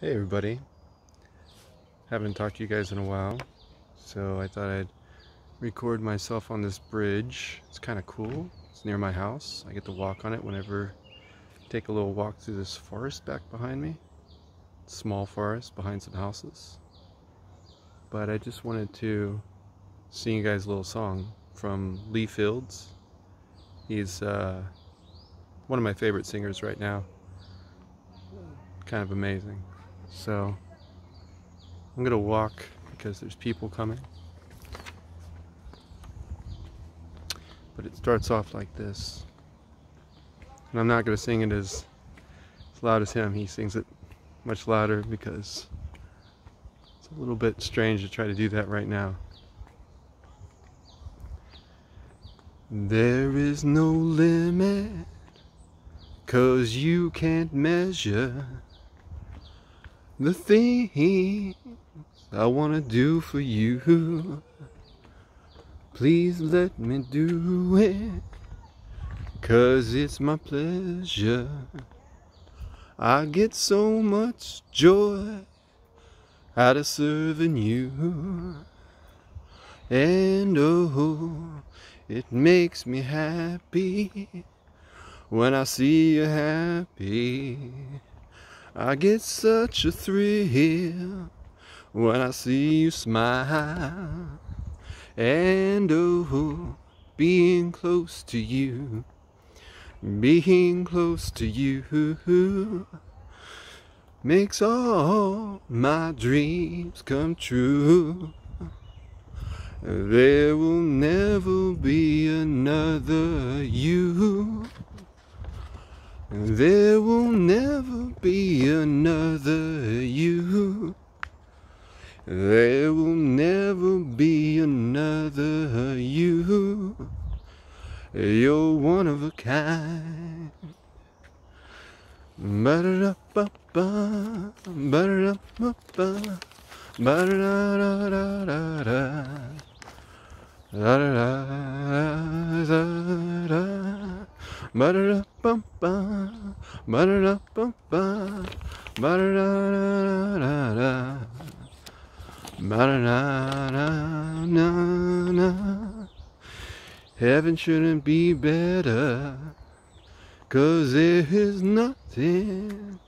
Hey everybody. Haven't talked to you guys in a while, so I thought I'd record myself on this bridge. It's kind of cool. It's near my house. I get to walk on it whenever I take a little walk through this forest back behind me. Small forest behind some houses. But I just wanted to sing you guys a little song from Lee Fields. He's uh, one of my favorite singers right now. Kind of amazing. So I'm gonna walk because there's people coming. But it starts off like this. And I'm not gonna sing it as, as loud as him. He sings it much louder because it's a little bit strange to try to do that right now. There is no limit, cause you can't measure the things I want to do for you. Please let me do it, cause it's my pleasure. I get so much joy out of serving you. And oh, it makes me happy when I see you happy. I get such a thrill when I see you smile. And oh, being close to you, being close to you makes all my dreams come true. There will never be another you. There will never be another you. There will never be another you. You're one of a kind. Ba-da-da-ba-ba, ba-da-da-ba-ba, ba-da-da-da-da-da, da-da-da-da-da. Ba-da-da-bum-ba, ba-da-da-bum-ba, ba-da-da-da-da-da, ba-da-da-da-da-da. Heaven shouldn't be better, cause there is nothing,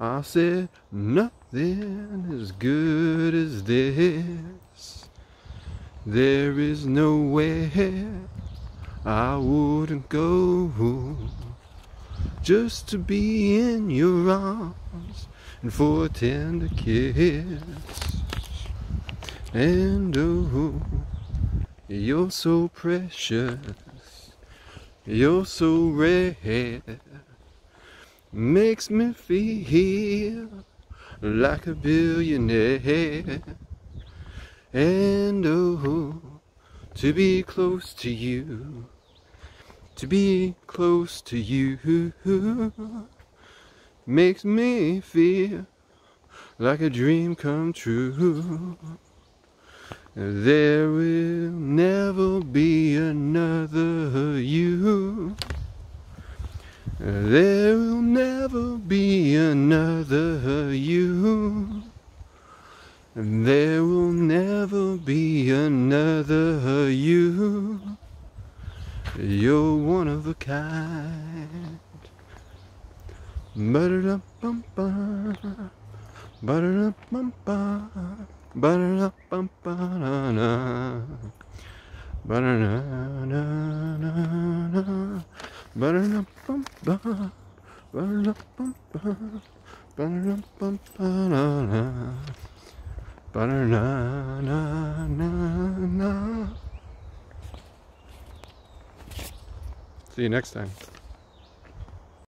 I said nothing as good as this. There is nowhere I wouldn't go just to be in your arms and for a tender kiss. And oh, you're so precious, you're so rare, makes me feel like a billionaire. And oh, to be close to you to be close to you makes me feel like a dream come true. There will never be another you. There will never be another you. There will never be another you. You're one of a kind. Ba-da-da bum ba ba bum ba ba bum ba na na ba na na na na ba da bum ba ba bum ba ba bum ba na na ba na na na na See you next time.